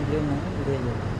ভিডিও না উড়ে যাবে